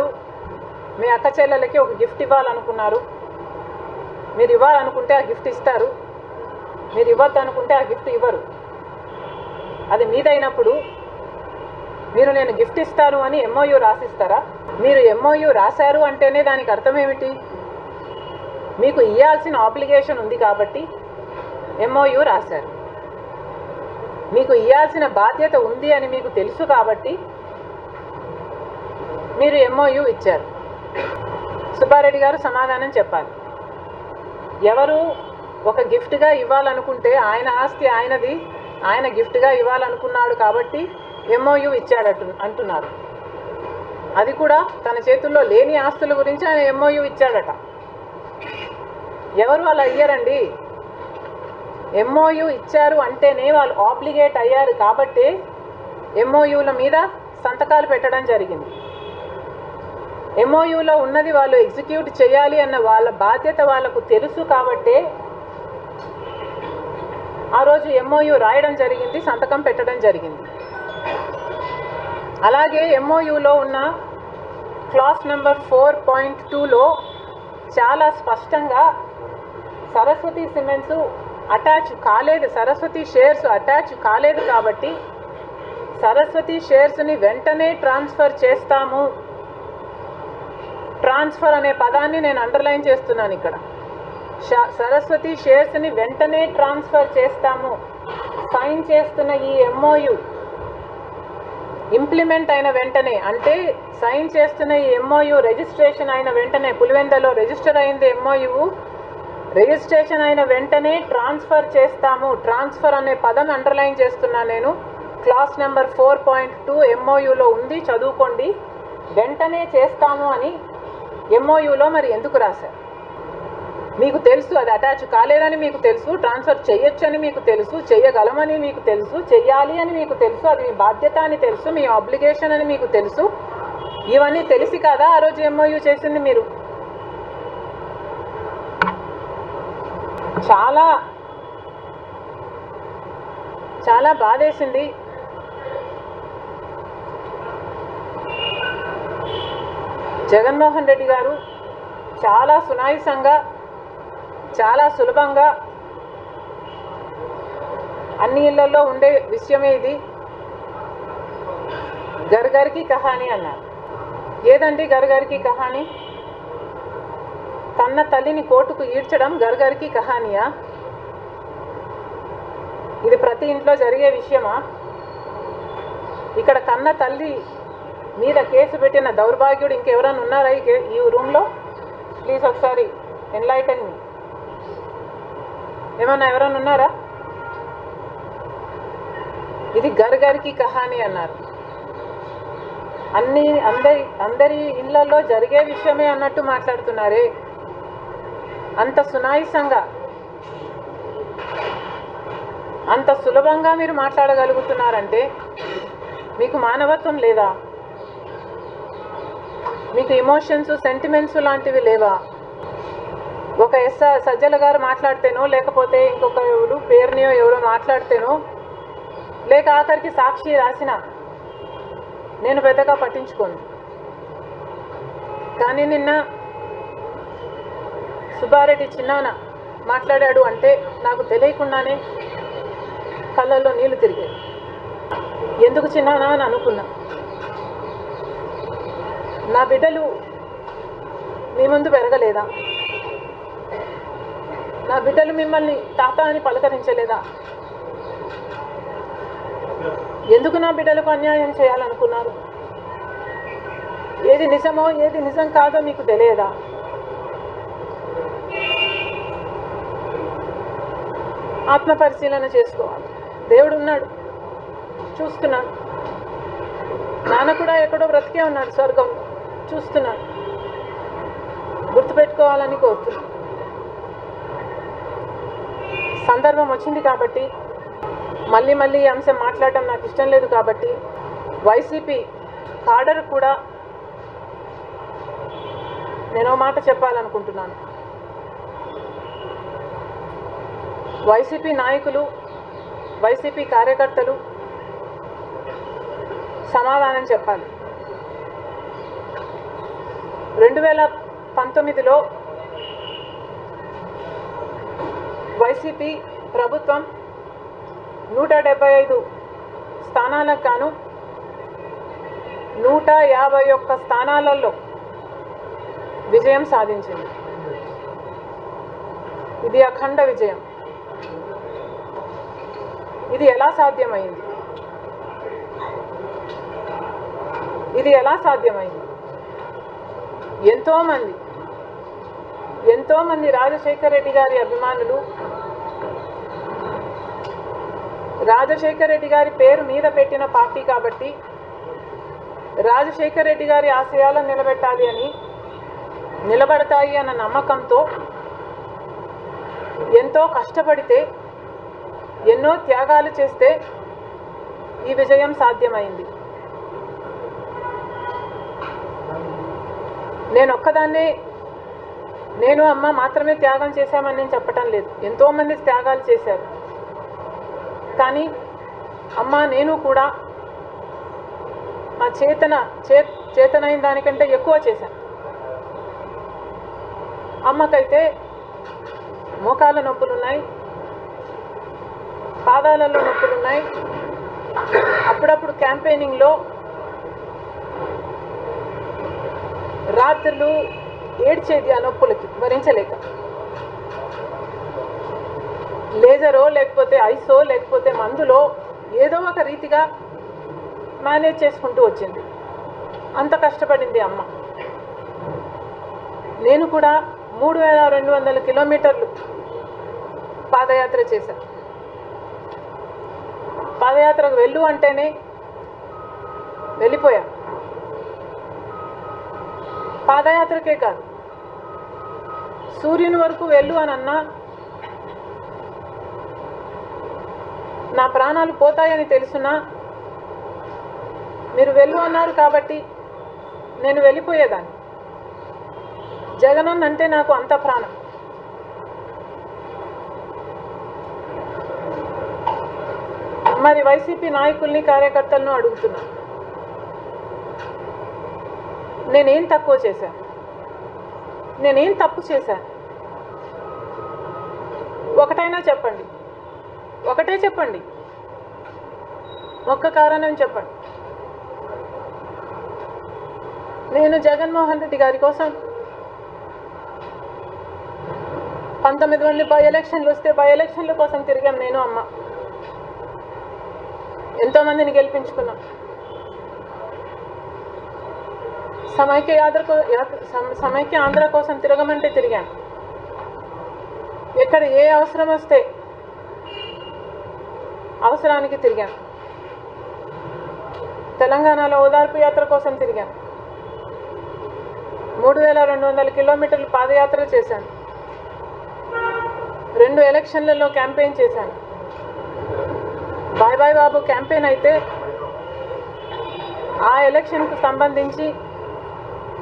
అనుకున్నారు మీ అక్క చెల్లెలకి ఒక గిఫ్ట్ ఇవ్వాలనుకున్నారు. మీరు ఇవ్వాలనుకుంటే ఆ గిఫ్ట్ ఇస్తారు. మీరు ఇవ్వద్దు అనుకుంటే ఆ గిఫ్ట్ ఇవ్వరు. అది మీదైనప్పుడు మీరు నేను గిఫ్ట్ ఇస్తాను అని ఎంఓయూ రాసిస్తారా? మీరు ఎంఓయూ రాశారు అంటేనే దానికి అర్థం ఏమిటి మీకు ఇవ్వాల్సిన ఆబ్లిగేషన్ ఉంది కాబట్టి ఎంఓయూ రాశారు. మీకు ఇవ్వాల్సిన బాధ్యత ఉంది అని మీకు తెలుసు కాబట్టి మీరు ఎంఓయూ ఇచ్చారు. సుబ్బారెడ్డి గారు సమాధానం చెప్పాలి. ఎవరు ఒక గిఫ్ట్గా ఇవ్వాలనుకుంటే ఆయన ఆస్తి ఆయనది ఆయన గిఫ్ట్గా ఇవ్వాలనుకున్నాడు కాబట్టి ఎంఓయూ ఇచ్చాడట అంటున్నారు. అది కూడా తన చేతుల్లో లేని ఆస్తుల గురించి ఆయన ఎంఓయూ ఇచ్చాడట. ఎవరు అలా ఇయ్యరండి? ఎంఓయూ ఇచ్చారు అంటేనే వాళ్ళు ఆబ్లిగేట్ అయ్యారు కాబట్టే ఎంఓయూల మీద సంతకాలు పెట్టడం జరిగింది. ఎంఓయూలో ఉన్నది వాళ్ళు ఎగ్జిక్యూట్ చేయాలి అన్న వాళ్ళ బాధ్యత వాళ్ళకు తెలుసు కాబట్టే ఆ రోజు ఎంఓయూ రాయడం జరిగింది సంతకం పెట్టడం జరిగింది. అలాగే ఎంఓయూలో ఉన్న క్లాస్ నెంబర్ ఫోర్ పాయింట్ టూలో చాలా స్పష్టంగా సరస్వతి సిమెంట్స్ అటాచ్ కాలేదు సరస్వతి షేర్స్ అటాచ్ కాలేదు కాబట్టి సరస్వతి షేర్స్ని వెంటనే ట్రాన్స్ఫర్ చేస్తాము. ట్రాన్స్ఫర్ అనే పదాన్ని నేను అండర్లైన్ చేస్తున్నాను ఇక్కడ. సరస్వతి షేర్స్ని వెంటనే ట్రాన్స్ఫర్ చేస్తాము. సైన్ చేస్తున్న ఈ ఎంఓయు ఇంప్లిమెంట్ అయిన వెంటనే అంటే సైన్ చేస్తున్న ఈ ఎంఓయు రిజిస్ట్రేషన్ అయిన వెంటనే పులివెందలో రిజిస్టర్ అయింది ఎంఓయు రిజిస్ట్రేషన్ అయిన వెంటనే ట్రాన్స్ఫర్ చేస్తాము. ట్రాన్స్ఫర్ అనే పదం అండర్లైన్ చేస్తున్నా నేను. Class number four point two ఎంఓయూలో ఉంది చదువుకోండి. వెంటనే చేస్తాము అని ఎంఓయూలో మరి ఎందుకు రాశారు? మీకు తెలుసు అది అటాచ్ కాలేదని మీకు తెలుసు ట్రాన్స్ఫర్ చేయొచ్చని మీకు తెలుసు చేయగలమని మీకు తెలుసు చెయ్యాలి అని మీకు తెలుసు అది మీ బాధ్యత అని తెలుసు మీ ఆబ్లిగేషన్ అని మీకు తెలుసు. ఇవన్నీ తెలిసి కదా ఆ రోజు ఎంఓయూ చేసింది మీరు? చాలా చాలా బాధేసింది. జగన్మోహన్ రెడ్డి గారు చాలా సునాయసంగా చాలా సులభంగా అన్ని ఇళ్ళలో ఉండే విషయమే ఇది. గర్గర్కి కహాని అన్నారు. ఏదండి గర్గర్కి కహాని? కన్న తల్లిని కోర్టుకు ఈడ్చడం గర్గర్కి కహానియా? ఇది ప్రతి ఇంట్లో జరిగే విషయమా? ఇక్కడ కన్న తల్లి మీద కేసు పెట్టిన దౌర్భాగ్యుడు ఇంకెవరైనా ఉన్నారా ఈ కే- ఈ రూమ్లో? ప్లీజ్ ఒకసారి ఎన్లైటన్ మీ ఏమన్నా ఎవరైనా ఉన్నారా? ఇది గర్గర్కి కహాని అన్నారు. అన్ని అందరి అందరి ఇళ్ళలో జరిగే విషయమే అన్నట్టు మాట్లాడుతున్నారే. అంత సునాయసంగా. అంత సులభంగా మీరు మాట్లాడగలుగుతున్నారంటే మీకు మానవత్వం లేదా? మీకు ఇమోషన్స్ సెంటిమెంట్స్ లాంటివి లేవా? ఒక ఎస్ సజ్జల గారు మాట్లాడితేనో లేకపోతే ఇంకొక ఎవరు పేరునియో ఎవరో మాట్లాడితేనో లేక ఆఖరికి సాక్షి రాసిన నేను పెద్దగా పట్టించుకోను. కానీ నిన్న సుబ్బారెడ్డి చిన్నాన మాట్లాడాడు అంటే నాకు తెలియకుండానే కళ్ళల్లో నీళ్ళు తిరిగాయి. ఎందుకు చిన్నానా అని అనుకున్నా. నా బిడ్డలు మీ ముందు పెరగలేదా? నా బిడ్డలు మిమ్మల్ని తాత అని పలకరించలేదా? ఎందుకు నా బిడ్డలకు అన్యాయం చేయాలనుకున్నారు? ఏది నిజమో ఏది నిజం కాదో మీకు తెలియదా? ఆత్మ పరిశీలన చేసుకోవాలి. దేవుడు ఉన్నాడు. చూస్తున్నాడు. నాన్న కూడా ఎక్కడో బ్రతికే ఉన్నాడు స్వర్గం చూస్తున్నా. గుర్తుపెట్టుకోవాలని కోరుతున్నాను సందర్భం వచ్చింది కాబట్టి మళ్ళీ మళ్ళీ ఈ అంశం మాట్లాడటం నాకు ఇష్టం లేదు కాబట్టి వైసీపీ కాడర్ కూడా నేను మాట చెప్పాలనుకుంటున్నాను. వైసీపీ నాయకులు వైసీపీ కార్యకర్తలు సమాధానం చెప్పాలి. రెండు వేల పంతొమ్మిదిలో వైసీపీ ప్రభుత్వం నూట డెబ్బై ఐదు స్థానాలకు గాను నూట యాభై ఒక్క స్థానాలలో విజయం సాధించింది. ఇది అఖండ విజయం. ఇది ఎలా సాధ్యమైంది? ఇది ఎలా సాధ్యమైంది? ఎంతోమంది ఎంతోమంది రాజశేఖర రెడ్డి గారి అభిమానులు రాజశేఖర రెడ్డి గారి పేరు మీద పెట్టిన పార్టీ కాబట్టి రాజశేఖర రెడ్డి గారి ఆశయాలను నిలబెట్టాలి అని నిలబడతాయి అన్న నమ్మకంతో ఎంతో కష్టపడితే ఎన్నో త్యాగాలు చేస్తే ఈ విజయం సాధ్యమైంది. నేను ఒక్కదాన్నే నేను అమ్మ మాత్రమే త్యాగం చేశామని నేను చెప్పటం లేదు. ఎంతోమంది త్యాగాలు చేశారు. కానీ అమ్మ నేను కూడా మా చేతన చే చేతనైన దానికంటే ఎక్కువ చేశాను. అమ్మకైతే మోకాల నొప్పులు ఉన్నాయి పాదాలలో నొప్పులు ఉన్నాయి అప్పుడప్పుడు క్యాంపెయినింగ్లో రాత్రులు ఏడ్చేది ఆ నొప్పులకి భరించలేక లేజరో లేకపోతే ఐసో లేకపోతే మందులో ఏదో ఒక రీతిగా మేనేజ్ చేసుకుంటూ వచ్చింది. అంత కష్టపడింది అమ్మ. నేను కూడా మూడు వేల రెండు వందల కిలోమీటర్లు పాదయాత్ర చేశాను పాదయాత్రకు వెళ్ళు అంటేనే వెళ్ళిపోయా. పాదయాత్రకే కాదు. సూర్యుని వరకు వెళ్ళు అని అన్నా నా ప్రాణాలు పోతాయని తెలుసునా మీరు వెళ్ళు అన్నారు కాబట్టి నేను వెళ్ళిపోయేదాన్ని. జగనన్న అంటే నాకు అంత ప్రాణం. మరి వైసీపీ నాయకుల్ని కార్యకర్తలను అడుగుతున్నాను నేనేం తక్కువ చేశాను నేనేం తప్పు చేశాను ఒకటైనా చెప్పండి. ఒకటే చెప్పండి. ఒక్క కారణం చెప్పండి. నేను జగన్మోహన్ రెడ్డి గారి కోసం పంతొమ్మిది మంది బై ఎలక్షన్లు వస్తే బై ఎలక్షన్ల కోసం తిరిగాం నేను అమ్మ. ఎంతోమందిని గెలిపించుకున్నాం. సమైక్య యాత్ర యాత్ర సమైక్య ఆంధ్ర కోసం తిరగమంటే తిరిగాను. ఎక్కడ ఏ అవసరం వస్తే అవసరానికి తిరిగాను. తెలంగాణలో ఓదార్పు యాత్ర కోసం తిరిగాను. మూడు వేల రెండు వందల కిలోమీటర్లు పాదయాత్ర చేశాను. రెండు ఎలక్షన్లలో క్యాంపెయిన్ చేశాను. బాయ్ బాయ్ బాబు క్యాంపెయిన్ అయితే ఆ ఎలక్షన్కు సంబంధించి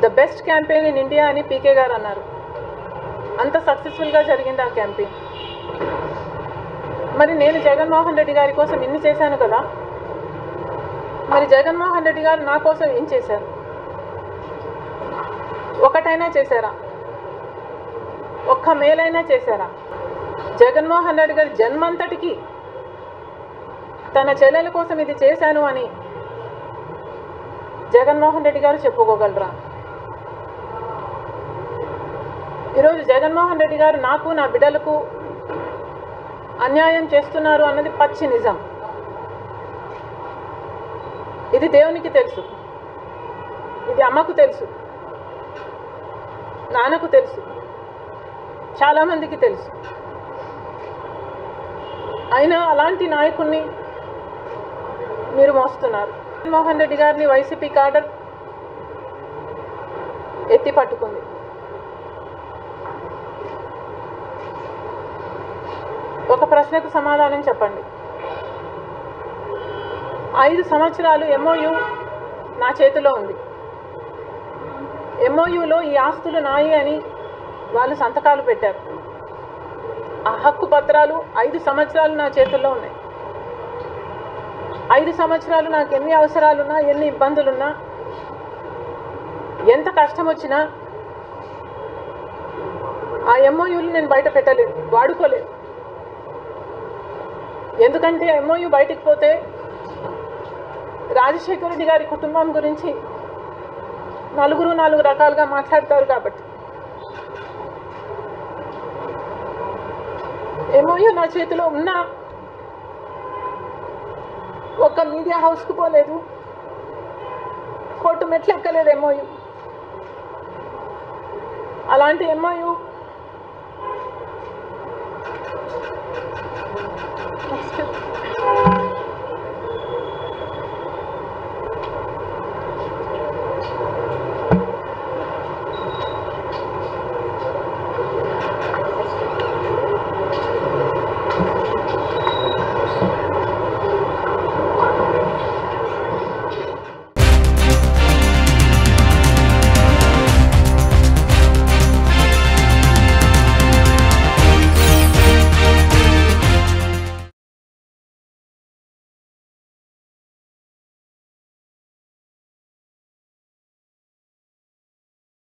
the best campaign in India అని పీకే గారు అన్నారు. అంత సక్సెస్ఫుల్గా జరిగింది ఆ క్యాంపెయిన్. మరి నేను జగన్మోహన్ రెడ్డి గారి కోసం ఇన్ని చేశాను కదా? మరి జగన్మోహన్ రెడ్డి గారు నా కోసం ఏం చేశారు? ఒకటైనా చేశారా? ఒక్క మేలైనా చేశారా? జగన్మోహన్ రెడ్డి గారి జన్మంతటికి తన చెల్లెల కోసం ఇది చేశాను అని జగన్మోహన్ రెడ్డి గారు చెప్పుకోగలరా? ఈరోజు జగన్మోహన్ రెడ్డి గారు నాకు నా బిడ్డలకు అన్యాయం చేస్తున్నారు అన్నది పచ్చి నిజం. ఇది దేవునికి తెలుసు. ఇది అమ్మకు తెలుసు. నాన్నకు తెలుసు. చాలామందికి తెలుసు. అయినా అలాంటి నాయకుణ్ణి మీరు మోస్తున్నారు. జగన్మోహన్ రెడ్డి గారిని వైసీపీ కాడర్ ఎత్తి పట్టుకుంది. ఒక ప్రశ్నకు సమాధానం చెప్పండి. ఐదు సంవత్సరాలు ఎంఓయు నా చేతిలో ఉంది. ఎంఓయులో ఈ ఆస్తులు నాయి అని వాళ్ళు సంతకాలు పెట్టారు. ఆ హక్కు పత్రాలు ఐదు సంవత్సరాలు నా చేతుల్లో ఉన్నాయి. ఐదు సంవత్సరాలు నాకు ఎన్ని అవసరాలున్నా ఎన్ని ఇబ్బందులున్నా ఎంత కష్టం వచ్చినా ఆ ఎంఓయూలు నేను బయట పెట్టలేదు వాడుకోలేదు. ఎందుకంటే ఎంఓయూ బయటికి పోతే రాజశేఖర రెడ్డి గారి కుటుంబం గురించి నలుగురు నాలుగు రకాలుగా మాట్లాడతారు కాబట్టి. ఎంఓయూ నా చేతిలో ఉన్నా ఒక్క మీడియా హౌస్కు పోలేదు. కోర్టు మెట్లు ఎక్కలేదు ఎంఓయూ అలాంటి ఎంఓయూ